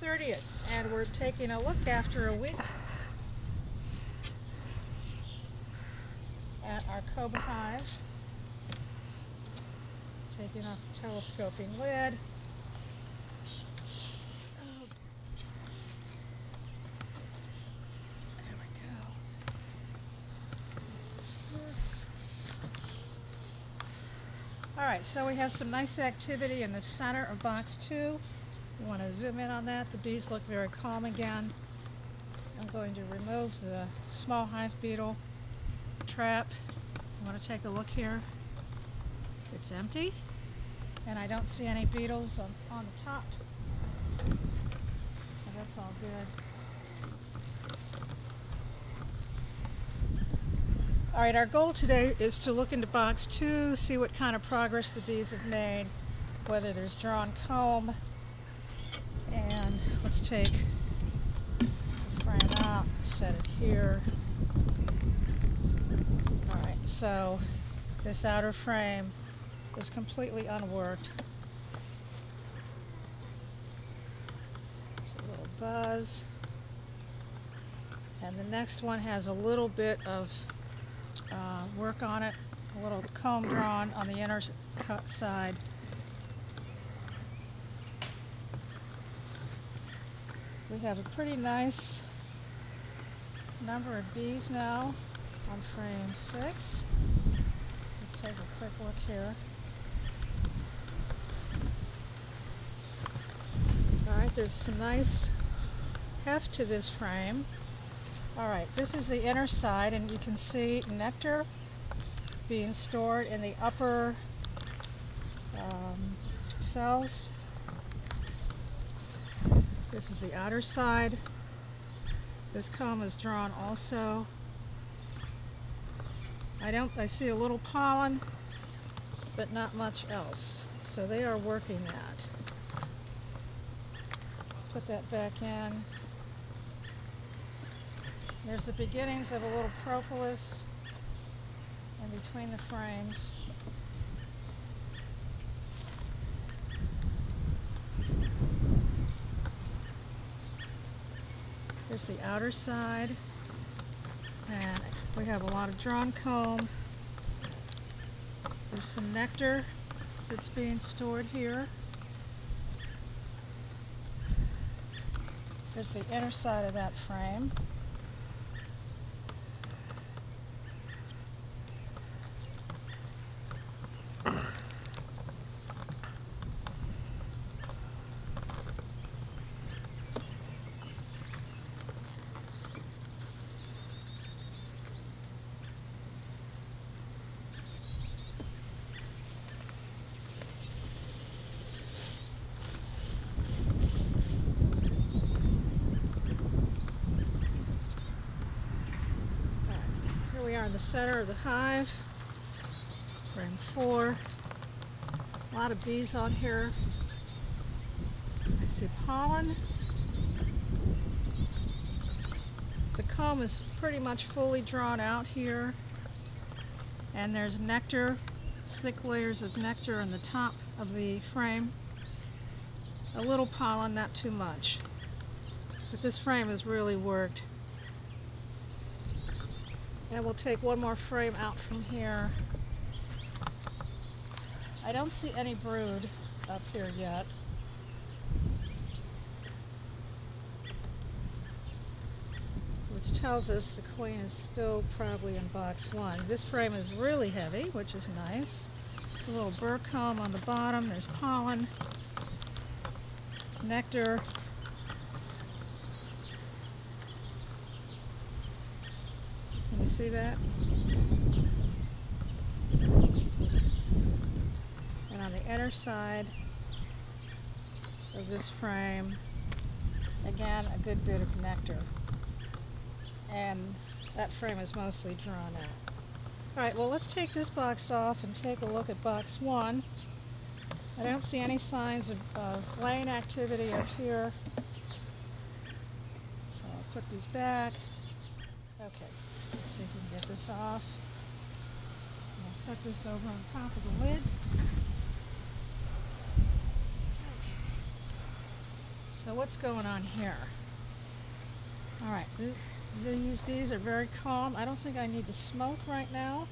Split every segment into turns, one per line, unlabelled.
30th, and we're taking a look after a week at our COBA hive. Taking off the telescoping lid. All right, so we have some nice activity in the center of box two. You want to zoom in on that. The bees look very calm again. I'm going to remove the small hive beetle trap. You want to take a look here? It's empty, and I don't see any beetles on, on the top. So that's all good. All right, our goal today is to look into box two, see what kind of progress the bees have made, whether there's drawn comb, let's take the frame out, set it here. All right, so this outer frame is completely unworked. It's a little buzz. And the next one has a little bit of uh, work on it, a little comb drawn on the inner side. We have a pretty nice number of bees now on frame six. Let's take a quick look here. All right, there's some nice heft to this frame. All right, this is the inner side and you can see nectar being stored in the upper um, cells. This is the outer side. This comb is drawn also. I don't, I see a little pollen, but not much else. So they are working that. Put that back in. There's the beginnings of a little propolis in between the frames. There's the outer side and we have a lot of drawn comb. There's some nectar that's being stored here. There's the inner side of that frame. we in the center of the hive, frame four. A lot of bees on here. I see pollen. The comb is pretty much fully drawn out here. And there's nectar, thick layers of nectar on the top of the frame. A little pollen, not too much. But this frame has really worked. And we'll take one more frame out from here. I don't see any brood up here yet. Which tells us the queen is still probably in box one. This frame is really heavy, which is nice. There's a little burr comb on the bottom. There's pollen, nectar, Can you see that? And on the inner side of this frame, again, a good bit of nectar. And that frame is mostly drawn out. All right, well, let's take this box off and take a look at box one. I don't see any signs of uh, laying activity up here. So I'll put these back. Okay. Let's see if we can get this off. I'll set this over on top of the lid. Okay. So what's going on here? All right, th- these bees are very calm. I don't think I need to smoke right now.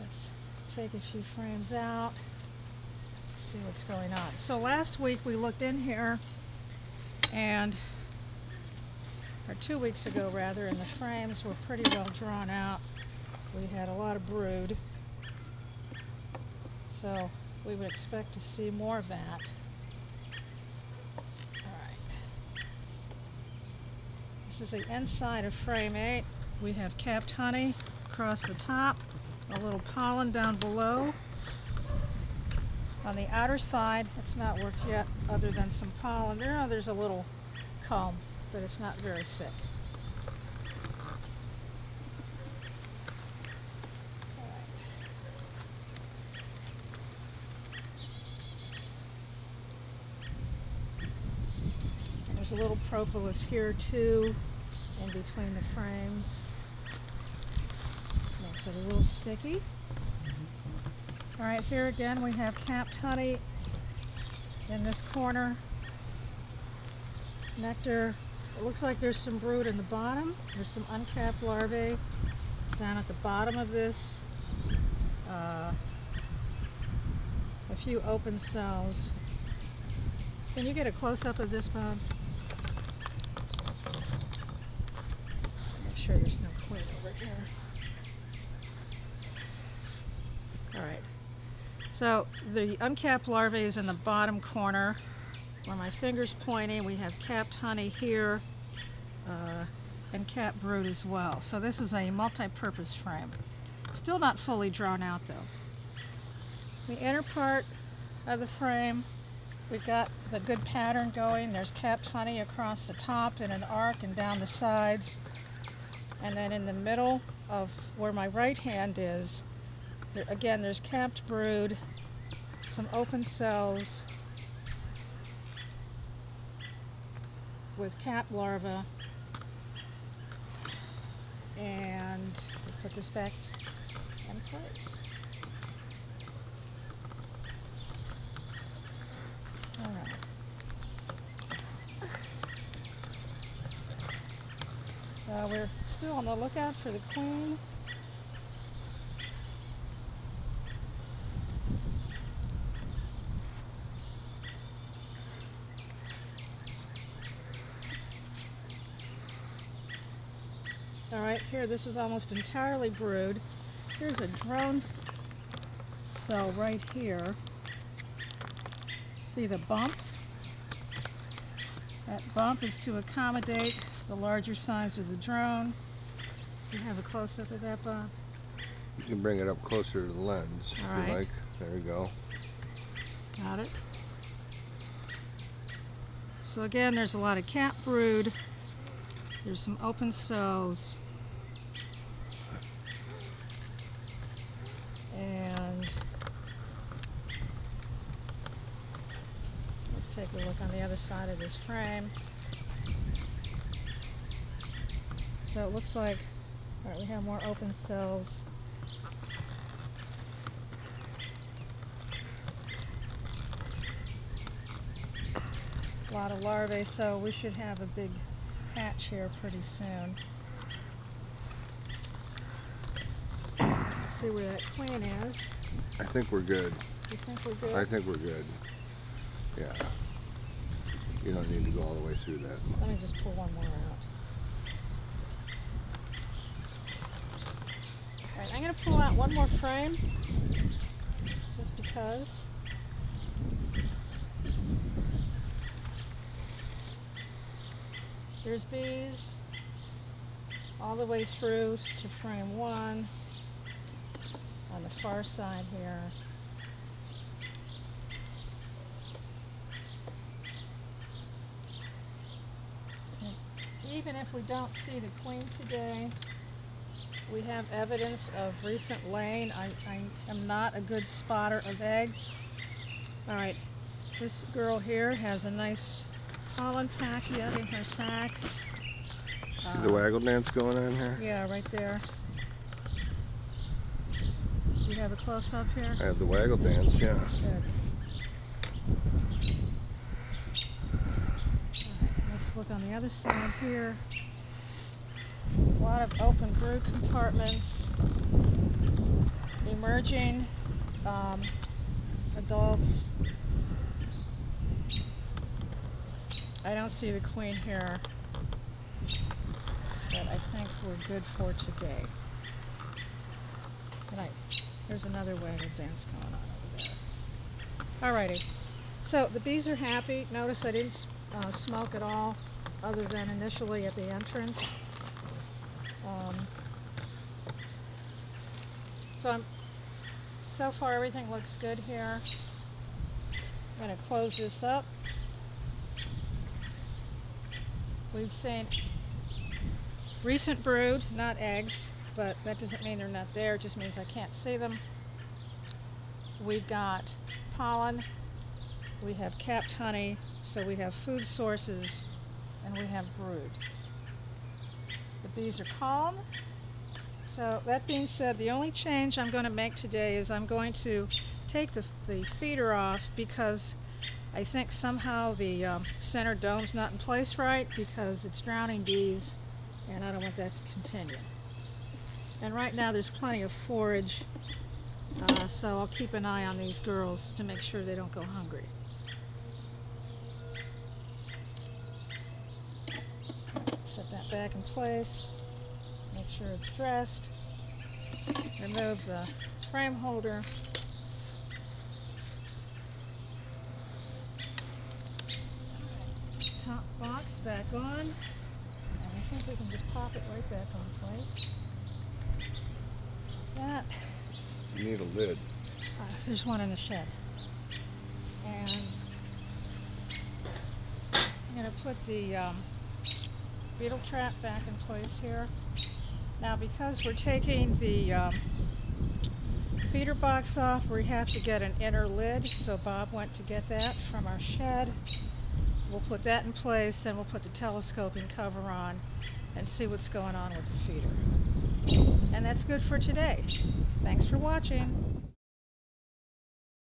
Let's take a few frames out, see what's going on. So last week we looked in here and, or two weeks ago rather, and the frames were pretty well drawn out. We had a lot of brood. So we would expect to see more of that. Alright. This is the inside of frame 8. We have capped honey across the top, a little pollen down below. On the outer side, it's not worked yet other than some pollen. There, oh, there's a little comb, but it's not very thick. There's a little propolis here too, in between the frames. Makes it a little sticky. All right, here again we have capped honey in this corner. Nectar. It looks like there's some brood in the bottom. There's some uncapped larvae down at the bottom of this. Uh, a few open cells. Can you get a close-up of this, Bob? Make sure there's no queen over here. All right. So the uncapped larvae is in the bottom corner where my finger's pointing. We have capped honey here uh, and capped brood as well. So this is a multi-purpose frame. Still not fully drawn out though. The inner part of the frame, we've got the good pattern going. There's capped honey across the top in an arc and down the sides. And then in the middle of where my right hand is, there, again, there's capped brood, some open cells with cat larvae, and put this back in place. All right. So we're still on the lookout for the queen. All right, here, this is almost entirely brood. Here's a drone cell right here. See the bump? That bump is to accommodate the larger size of the drone. Do you have a close-up of that, Bob?
You can bring it up closer to the lens
All
if
right.
you like. There you go.
Got it. So again, there's a lot of cap brood. There's some open cells. And let's take a look on the other side of this frame. So it looks like, all right, we have more open cells. A lot of larvae, so we should have a big hatch here pretty soon. Let's see where that queen is.
I think we're good.
You think we're good?
I think we're good. Yeah. You don't need to go all the way through that.
Let me just pull one more out. Alright, I'm going to pull out one more frame. Just because. There's bees all the way through to frame one on the far side here. Even if we don't see the queen today, we have evidence of recent laying. I, I am not a good spotter of eggs. All right, this girl here has a nice pollen pack yet in her sacks.
See the
Uh,
waggle dance going on here?
Yeah, right there. You have a close up here?
I have the waggle dance, yeah.
Good. Look on the other side here. A lot of open brood compartments. Emerging um, adults. I don't see the queen here, but I think we're good for today. Good night. There's another waggle dance going on over there. Alrighty. So the bees are happy. Notice I didn't uh, smoke at all, other than initially at the entrance. Um, so I'm. So far, everything looks good here. I'm going to close this up. We've seen recent brood, not eggs, but that doesn't mean they're not there. It just means I can't see them. We've got pollen. We have capped honey. So we have food sources and we have brood. The bees are calm. So that being said, the only change I'm going to make today is I'm going to take the, the feeder off because I think somehow the um, center dome's not in place right because it's drowning bees and I don't want that to continue. And right now there's plenty of forage, uh, so I'll keep an eye on these girls to make sure they don't go hungry. Set that back in place. Make sure it's dressed. Remove the frame holder. Top box back on. And I think we can just pop it right back on place. That,
You need a lid.
uh, there's one in the shed. And I'm gonna put the um, beetle trap back in place here. Now because we're taking the um, feeder box off, we have to get an inner lid. So Bob went to get that from our shed. We'll put that in place, then we'll put the telescoping cover on and see what's going on with the feeder. And that's good for today. Thanks for watching.